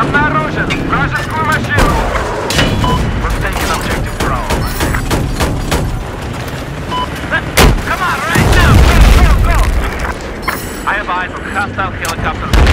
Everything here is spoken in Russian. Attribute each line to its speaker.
Speaker 1: Обнаружен! Вражескую машину! We've taken objective Bravo. Come on, right now! Go, go, go! I have eyes on hostile helicopters.